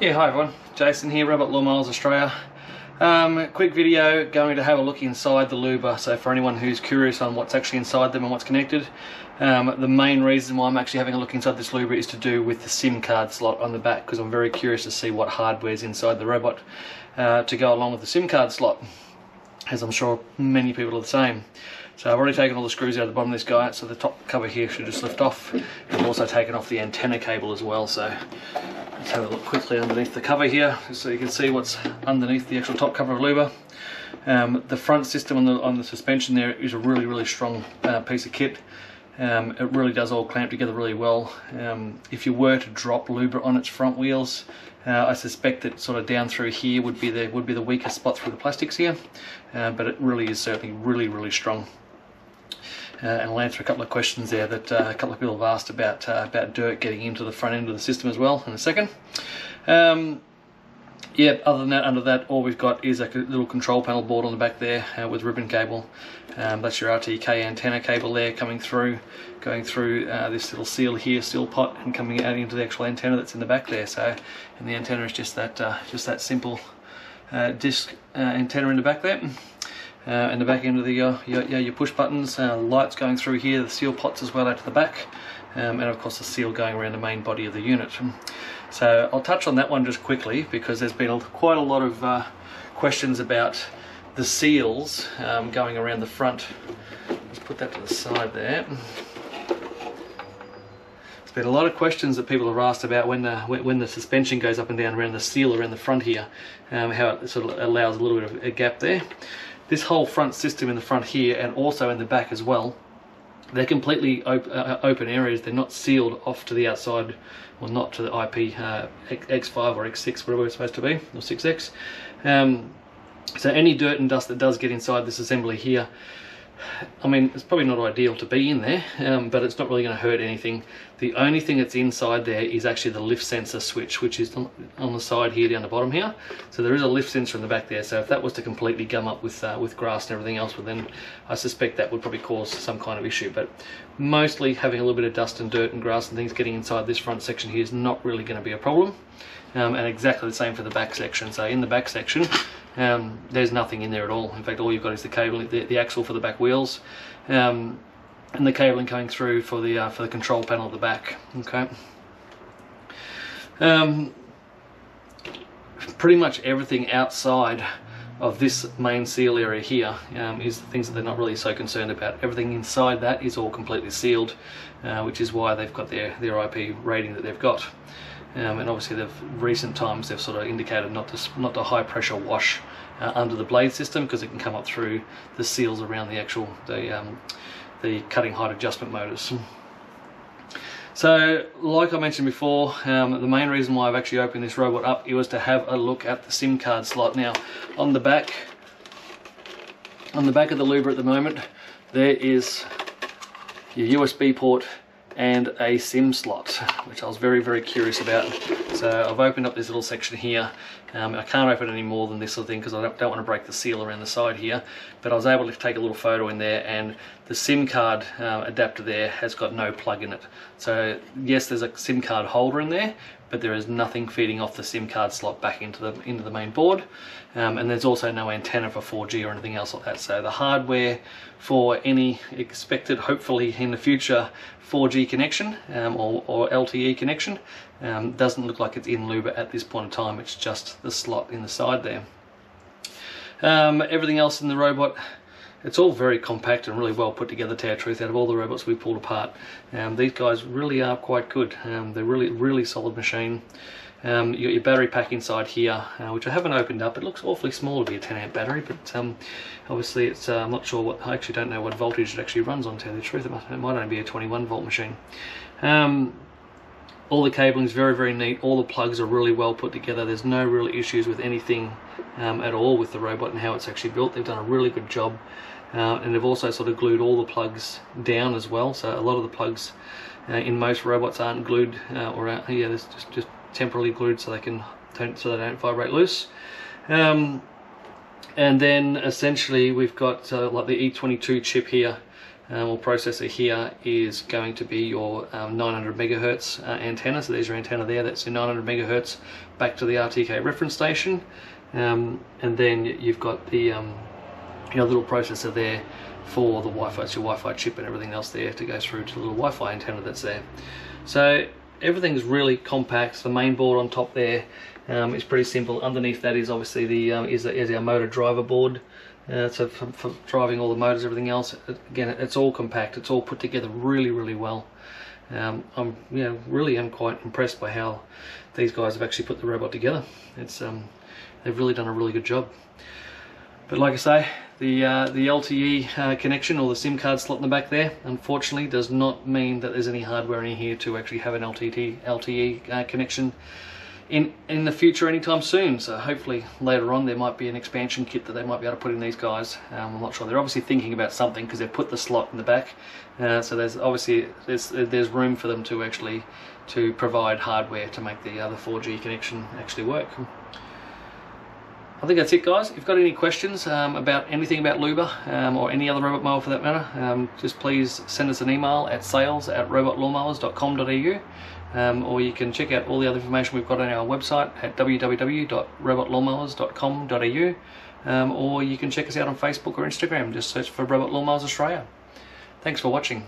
Yeah, hi everyone. Jason here, Robot Lawn Mowers Australia. Um, quick video going to have a look inside the Luba. So for anyone who's curious on what's actually inside them and what's connected, um, the main reason why I'm actually having a look inside this Luba is to do with the SIM card slot on the back because I'm very curious to see what hardware's inside the robot uh, to go along with the SIM card slot, as I'm sure many people are the same. So I've already taken all the screws out of the bottom of this guy, so the top cover here should just lift off. I've also taken off the antenna cable as well, so let's have a look quickly underneath the cover here, so you can see what's underneath the actual top cover of Luba. Um, the front system on the, on the suspension there is a really, really strong uh, piece of kit. Um, it really does all clamp together really well. Um, if you were to drop Luba on its front wheels, uh, I suspect that sort of down through here would be the would be the weakest spot through the plastics here, uh, but it really is certainly really really strong. Uh, and I'll answer a couple of questions there that uh, a couple of people have asked about uh, about dirt getting into the front end of the system as well in a second. Um, yeah, other than that, under that, all we've got is a little control panel board on the back there uh, with ribbon cable. Um, that's your RTK antenna cable there coming through, going through uh, this little seal here, seal pot, and coming out into the actual antenna that's in the back there. So, and the antenna is just that, uh, just that simple uh, disc uh, antenna in the back there. Uh, and the back end of the your, your, push buttons, uh, lights going through here, the seal pots as well out to the back, um, and of course the seal going around the main body of the unit. So I'll touch on that one just quickly because there's been quite a lot of uh, questions about the seals um, going around the front. Let's put that to the side there. There's been a lot of questions that people have asked about when the when the suspension goes up and down around the seal around the front here, um, how it sort of allows a little bit of a gap there. This whole front system in the front here and also in the back as well, they're completely op uh, open areas. They're not sealed off to the outside, or not to the IP uh, X5 or X6, whatever it's supposed to be, or 6X. Um, so any dirt and dust that does get inside this assembly here I mean, it's probably not ideal to be in there, um, but it's not really going to hurt anything. The only thing that's inside there is actually the lift sensor switch, which is on the side here down the bottom here. So there is a lift sensor in the back there. So if that was to completely gum up with uh, with grass and everything else, well then I suspect that would probably cause some kind of issue. But mostly having a little bit of dust and dirt and grass and things getting inside this front section here is not really going to be a problem. Um, and exactly the same for the back section. So in the back section, um, there's nothing in there at all. In fact, all you've got is the cable, the, the axle for the back wheels, um, and the cabling coming through for the uh, for the control panel at the back. Okay. Um, pretty much everything outside of this main seal area here um, is things that they're not really so concerned about. Everything inside that is all completely sealed, uh, which is why they've got their, their IP rating that they've got. Um, and obviously they've recent times they've sort of indicated not to not to high pressure wash uh, under the blade system because it can come up through the seals around the actual the um, the cutting height adjustment motors. So, like I mentioned before, um, the main reason why I've actually opened this robot up was to have a look at the SIM card slot. Now, on the back, on the back of the Luba at the moment, there is your USB port and a SIM slot, which I was very, very curious about. So I've opened up this little section here. Um, I can't open any more than this sort of thing because I don't, don't, want to break the seal around the side here. But I was able to take a little photo in there and the SIM card uh, adapter there has got no plug in it. So yes, there's a SIM card holder in there, but there is nothing feeding off the SIM card slot back into the into the main board um, and there's also no antenna for 4G or anything else like that so the hardware for any expected hopefully in the future 4G connection um, or, or, LTE connection um, doesn't look like it's in Luba at this point in time it's just the slot in the side there um, everything else in the robot it's all very compact and really well put together to our truth out of all the robots we pulled apart. Um, these guys really are quite good. Um, they're really, really solid machine. Um, you got your battery pack inside here, uh, which I haven't opened up. It looks awfully small to be a 10 amp battery, but um, obviously it's, uh, I'm not sure what, I actually don't know what voltage it actually runs on to tell you the truth. It might, it might only be a 21 volt machine. Um, all the cabling is very, very neat. All the plugs are really well put together. There's no real issues with anything um, at all with the robot and how it's actually built. They've done a really good job. Uh, and they've also sort of glued all the plugs down as well. So a lot of the plugs uh, in most robots aren't glued uh, or here. There's just, just temporarily glued so they can don't so they don't vibrate loose. Um, and then essentially we've got uh, like the E22 chip here um, or processor here is going to be your um, 900 megahertz uh, antenna. So there's your antenna there. That's your 900 megahertz back to the RTK reference station, um, and then you've got the um, your little processor there for the Wi-Fi. It's your Wi-Fi chip and everything else there to go through to the little Wi-Fi antenna that's there. So everything's really compact. The main board on top there um, is pretty simple. Underneath that is obviously the um, is, is our motor driver board. Uh, so for, for, driving all the motors, everything else, again, it's all compact. It's all put together really, really well. Um, I'm, you know, really am quite impressed by how these guys have actually put the robot together. It's, um, they've really done a really good job. But like I say, the uh, the LTE uh, connection or the SIM card slot in the back there, unfortunately, does not mean that there's any hardware in here to actually have an LTE LTE uh, connection in in the future anytime soon. So hopefully later on there might be an expansion kit that they might be able to put in these guys. Um, I'm not sure. They're obviously thinking about something because they've put the slot in the back. Uh, so there's obviously there's there's room for them to actually to provide hardware to make the other 4G connection actually work. I think that's it guys. If you've got any questions um, about anything about Luba um, or any other robot mower for that matter, um, just please send us an email at sales at robotlawnmowers.com.au um, or you can check out all the other information we've got on our website at www.robotlawnmowers.com.au um, or you can check us out on Facebook or Instagram, just search for Robot Lawnmowers Australia. Thanks for watching.